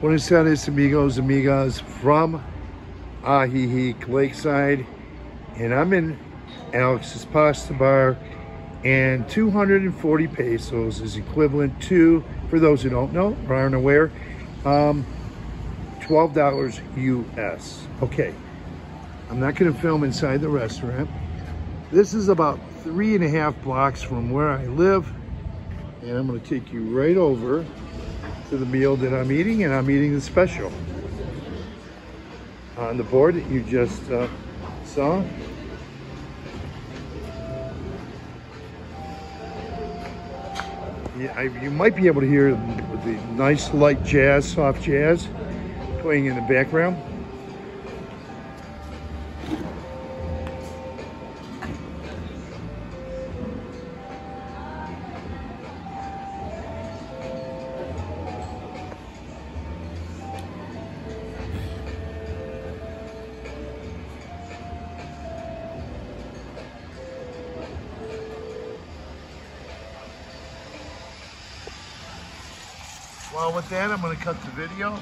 Buenos amigos, amigas, from Ajijic Lakeside. And I'm in Alex's Pasta Bar. And 240 pesos is equivalent to, for those who don't know or aren't aware, um, $12 US. Okay, I'm not gonna film inside the restaurant. This is about three and a half blocks from where I live. And I'm gonna take you right over to the meal that I'm eating, and I'm eating the special. On the board that you just uh, saw. Yeah, I, you might be able to hear the nice light jazz, soft jazz playing in the background. Well, with that, I'm going to cut the video.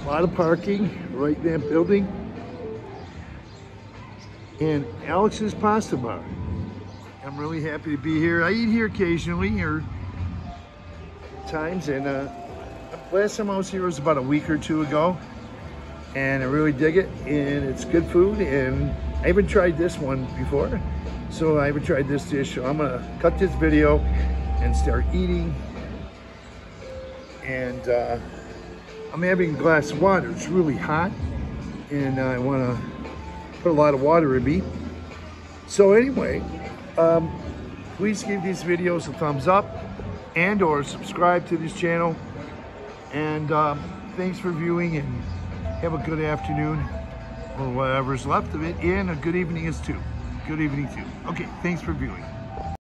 A lot of parking right in that building. And Alex's Pasta Bar. I'm really happy to be here. I eat here occasionally or times and uh, last time I was here was about a week or two ago and I really dig it and it's good food and I haven't tried this one before. So I haven't tried this dish. So I'm gonna cut this video and start eating. And uh, I'm having a glass of water. It's really hot and I want to put a lot of water in me. So anyway um, please give these videos a thumbs up and or subscribe to this channel and um, thanks for viewing and have a good afternoon or whatever's left of it and a good evening is too. Good evening too. Okay, thanks for viewing.